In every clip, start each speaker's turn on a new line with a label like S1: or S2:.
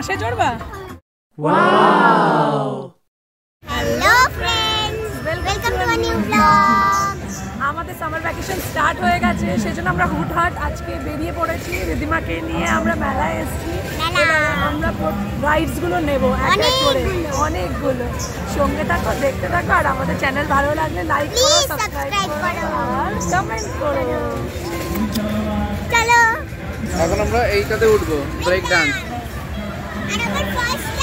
S1: হাঁসে চড়বা?
S2: Hello friends welcome to a new blog
S1: আমাদের summer vacation start হয়ে গেছে সেজন্য আমরা হুটহাট আজকে বেরিয়ে পড়েছি। দিদিমাকে নিয়ে আমরা মেলায় এসেছি। আমরা রাইডসগুলো নেব এক এক করে।
S2: অনেকগুলো।
S1: সঙ্গে থাকো দেখতে থাকো আর আমাদের চ্যানেল ভালো লাগলে লাইক করো সাবস্ক্রাইব করো
S2: করো।
S1: আর কমেন্ট করো।
S2: চলো।
S3: এখন আমরা এইটাতে উঠবো ব্রেক ডান্স
S2: আর আমার ফার্স্ট টাইম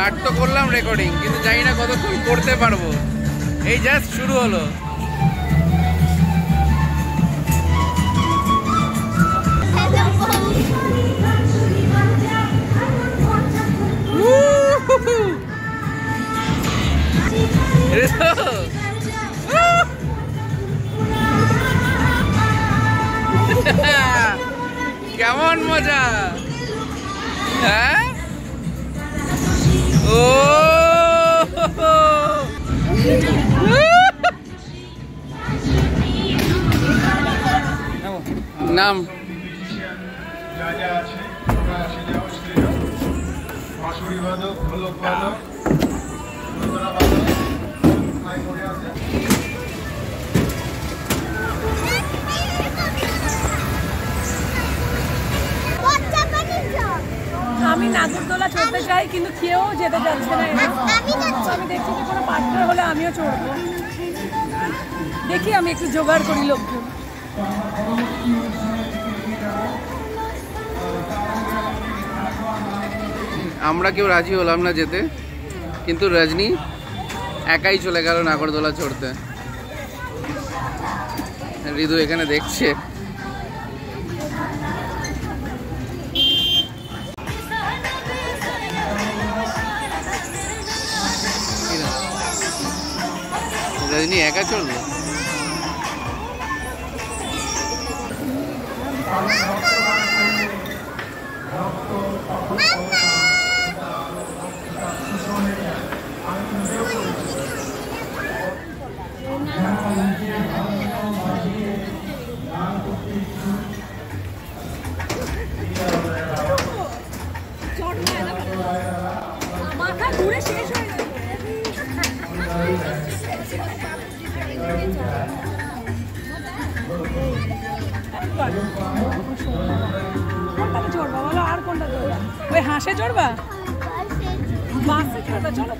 S3: স্টার্ট তো করলাম রেকর্ডিং কিন্তু জানি না কতক্ষণ করতে পারব। এই জাস্ট শুরু হলো। কেমন মজা? হ্যাঁ? নাম
S4: বাদক বাদক
S1: আমি নাগরদোলা চড়তে চাই কিন্তু কেউ যেতে চাচ্ছে না।
S2: আমি
S1: দেখছি যে কোনো পার্টনার হলে আমিও চড়বো। দেখি আমি একটু জোগাড় করি লোকজন।
S3: আমরা কেউ রাজি হলাম না যেতে কিন্তু রজনী একাই চলে গেল নাগরদোলা চড়তে। ঋতু এখানে দেখছে। রজনী একা চলল
S1: মাথা হাঁসে চড়বা। বাসে চড়বা চলো।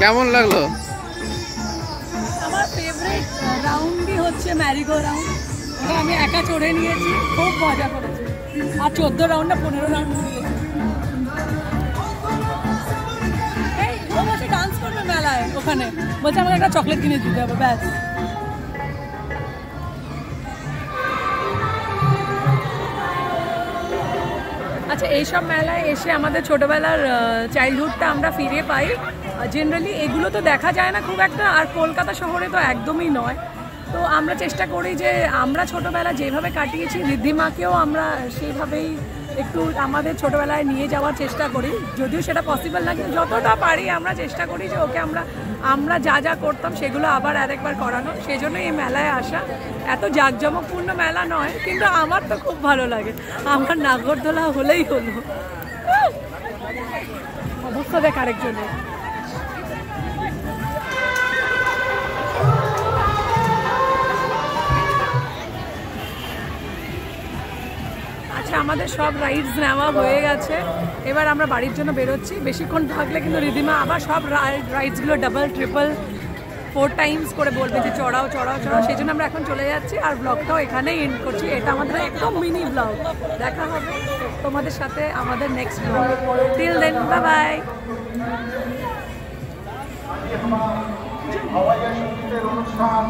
S3: কেমন লাগল?
S1: আমার ফেভারিট রাউন্ডই হচ্ছে ম্যারিগো রাউন্ড ওটা আমি একা চড়ে নিয়েছি, খুব মজা করেছি। আর চোদ্দ রাউন্ডটা পনেরো রাউন্ড এই, ও বসে ডান্স করবে মেলায় ওখানে। বলছে, আমাকে একটা চকলেট কিনে দিতে হবে, ব্যাস। আচ্ছা এইসব মেলায় এসে আমাদের ছোটোবেলার চাইল্ডহুডটা আমরা ফিরে পাই। জেনারেলি এগুলো তো দেখা যায় না খুব একটা, আর কলকাতা শহরে তো একদমই নয়। তো আমরা চেষ্টা করি যে আমরা ছোটোবেলা যেভাবে কাটিয়েছি ঋদ্ধিমাকেও আমরা সেইভাবেই একটু আমাদের ছোটোবেলায় নিয়ে যাওয়ার চেষ্টা করি। যদিও সেটা পসিবল না, কিন্তু যতটা পারি আমরা চেষ্টা করি যে ওকে আমরা আমরা যা যা করতাম সেগুলো আবার আরেকবার করানো সেই জন্যই এই মেলায় আসা। এত জাঁকজমকপূর্ণ মেলা নয়, কিন্তু আমার তো খুব ভালো লাগে। আমার নাগরদোলা হলেই হলো। অবস্থা দেখ আরেকজনের। আমাদের সব রাইডস নেওয়া হয়ে গেছে। এবার আমরা বাড়ির জন্য বেরোচ্ছি। বেশিক্ষণ থাকলে কিন্তু রিদিমা আবার সব রাইডসগুলো ডাবল ট্রিপল ফোর টাইমস করে বলবে যে চড়াও চড়াও চড়াও। সেই জন্য আমরা এখন চলে যাচ্ছি আর ব্লগটাও এখানেই এন্ড করছি। এটা আমাদের একদম মিনি ব্লগ দেখা হবে তোমাদের সাথে আমাদের next blog till then bye bye
S4: অনুষ্ঠান।